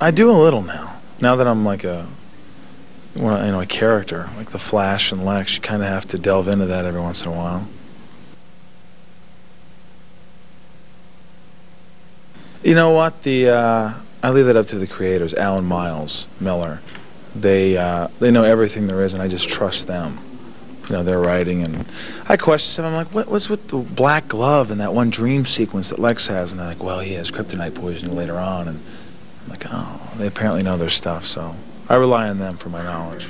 I do a little now. Now that I'm like a, you know, a character like the Flash and Lex, you kind of have to delve into that every once in a while. You know what? The uh, I leave that up to the creators, Alan Miles, Millar. They uh, they know everything there is, and I just trust them. You know, their writing, and I question them. I'm like, what, what's with the black glove and that one dream sequence that Lex has? And they're like, well, he has kryptonite poisoning later on, and like, oh, they apparently know their stuff, so I rely on them for my knowledge.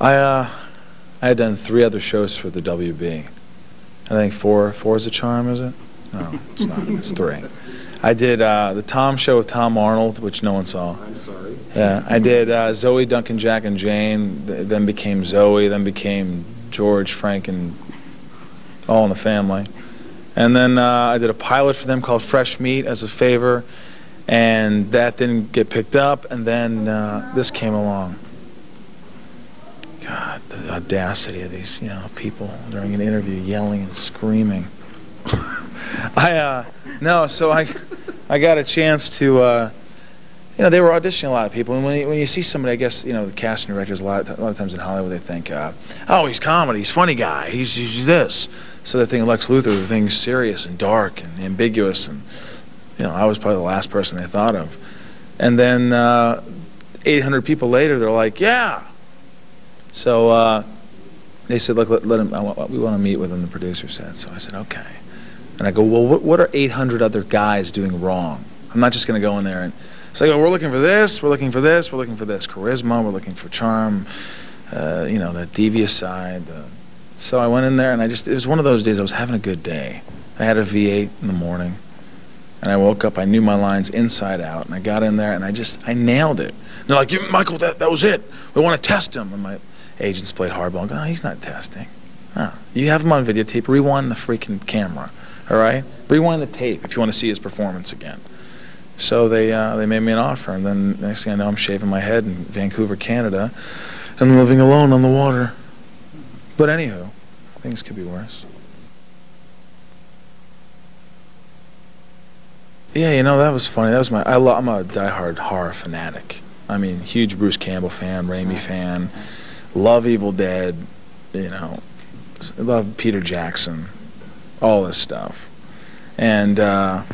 I uh, I had done three other shows for the WB. I think four four is a charm, is it? No, it's not. It's three. I did uh, the Tom Show with Tom Arnold, which no one saw. I'm sorry. Yeah, I did uh, Zoe, Duncan, Jack, and Jane. th- Then became Zoe. Then became George, Frank, and All in the Family. And then uh, I did a pilot for them called Fresh Meat as a favor, and that didn't get picked up. And then uh, this came along. God, the audacity of these, you know, people during an interview yelling and screaming. I uh, no, so I I got a chance to. Uh, you know, they were auditioning a lot of people, and when you, when you see somebody, I guess you know the casting directors a lot a lot of times in Hollywood they think, uh, oh, he's comedy, he's funny guy, he's he's this. So they're thinking Lex Luthor, they're thinking serious and dark and ambiguous, and you know I was probably the last person they thought of. And then uh, 800 people later, they're like, yeah. So uh, they said, look, let, let him. Want, we want to meet with him. The producer said. So I said, okay. And I go, well, what, what are 800 other guys doing wrong? I'm not just going to go in there and so I go, we're looking for this, we're looking for this, we're looking for this charisma, we're looking for charm, uh, you know, that devious side. The... So I went in there and I just, it was one of those days I was having a good day. I had a V8 in the morning and I woke up, I knew my lines inside out and I got in there and I just, I nailed it. And they're like, "Yeah, Michael, that, that was it. We want to test him. And my agents played hardball. Go, oh, he's not testing. No. You have him on videotape, rewind the freaking camera, all right? Rewind the tape if you want to see his performance again. So they uh, they made me an offer, and then next thing I know, I'm shaving my head in Vancouver, Canada, and living alone on the water. But anywho, things could be worse. Yeah, you know that was funny. That was my. I lo- I'm a diehard horror fanatic. I mean, huge Bruce Campbell fan, Raimi fan, love Evil Dead. You know, love Peter Jackson, all this stuff, and. Uh,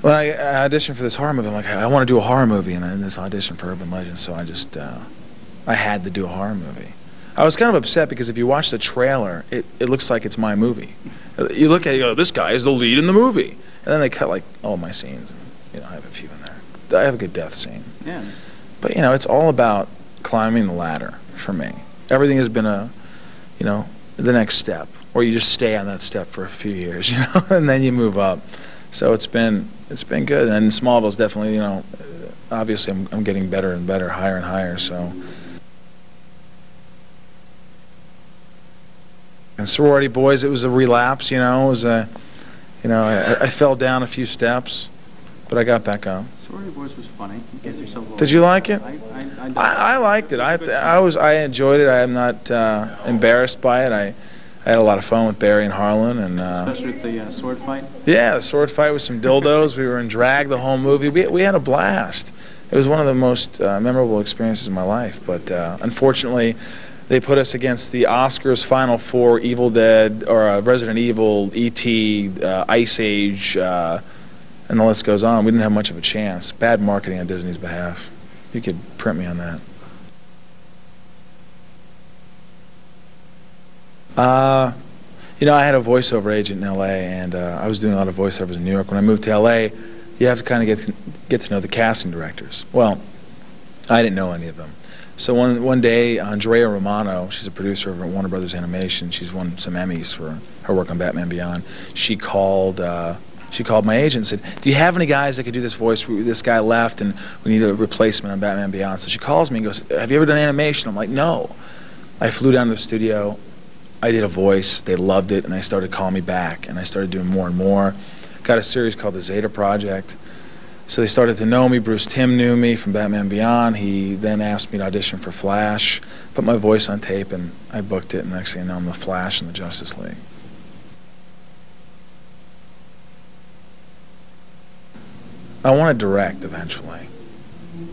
when I I auditioned for this horror movie, I'm like, I want to do a horror movie, and I had this audition for Urban Legends, so I just, uh, I had to do a horror movie. I was kind of upset because if you watch the trailer, it, it looks like it's my movie. You look at it, you go, this guy is the lead in the movie. And then they cut like all my scenes. And, you know, I have a few in there. I have a good death scene. Yeah. But, you know, it's all about climbing the ladder for me. Everything has been a, you know, the next step. Or you just stay on that step for a few years, you know, and then you move up. So it's been it's been good, and Smallville's definitely you know obviously I'm I'm getting better and better, higher and higher. So. And sorority boys, it was a relapse, you know. It was a, you know, I, I fell down a few steps, but I got back up. Sorority Boys was funny. You get yourself a little- Did you like it? I, I, I, I, I liked it. I, I was I enjoyed it. I am not uh, embarrassed by it. I, I had a lot of fun with Barry and Harland, and uh, Especially with the uh, sword fight. yeah, the sword fight with some dildos. We were in drag the whole movie. We we had a blast. It was one of the most uh, memorable experiences of my life. But uh, unfortunately, they put us against the Oscars Final Four, Evil Dead, or uh, Resident Evil, E.T., uh, Ice Age, uh, and the list goes on. We didn't have much of a chance. Bad marketing on Disney's behalf. You could print me on that. Uh, you know, I had a voiceover agent in L.A. and uh, I was doing a lot of voiceovers in New York. When I moved to L.A., you have to kind of get get to know the casting directors. Well, I didn't know any of them. So one one day, Andrea Romano, she's a producer of Warner Brothers Animation. She's won some Emmys for her work on Batman Beyond. She called. Uh, she called my agent and said, "Do you have any guys that could do this voice? This guy left, and we need a replacement on Batman Beyond." So she calls me and goes, "Have you ever done animation?" I'm like, "No." I flew down to the studio. I did a voice. They loved it, and they started calling me back, and I started doing more and more. Got a series called the Zeta Project. So they started to know me. Bruce Timm knew me from Batman Beyond. He then asked me to audition for Flash, put my voice on tape, and I booked it. And next thing you know, I'm the Flash in the Justice League. I want to direct eventually.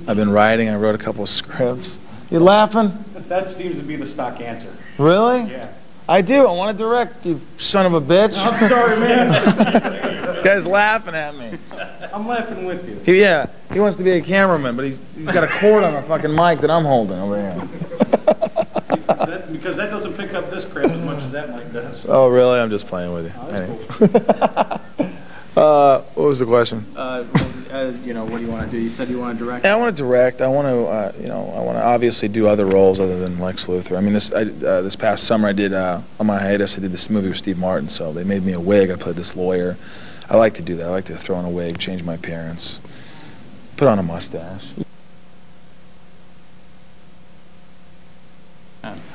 I've been writing. I wrote a couple of scripts. You laughing? That seems to be the stock answer. Really? Yeah. I do. I want to direct. You son of a bitch. I'm sorry, man. Guy's laughing at me. I'm laughing with you. He, yeah, he wants to be a cameraman, but he's, he's got a cord on a fucking mic that I'm holding over here. That- Because that doesn't pick up this crap as much as that mic does. Oh, really? I'm just playing with you. Oh, that's Anyway. uh, what was the question? Uh, uh, You know, what do you want to do? You said you want to direct. Yeah, I want to direct. I want to, uh, you know, I want to obviously do other roles other than Lex Luthor. I mean, this I, uh, this past summer I did uh, on my hiatus. I did this movie with Steve Martin, so they made me a wig. I played this lawyer. I like to do that. I like to throw on a wig, change my appearance, put on a mustache.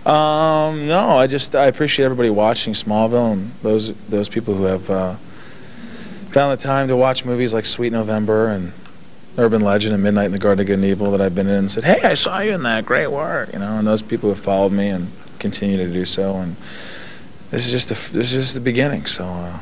Um, no, I just I appreciate everybody watching Smallville and those those people who have uh, found the time to watch movies like Sweet November and Urban Legend and Midnight in the Garden of Good and Evil that I've been in and said, hey, I saw you in that, great work, you know, and those people who have followed me and continue to do so, and this is just the, this is just the beginning, so uh,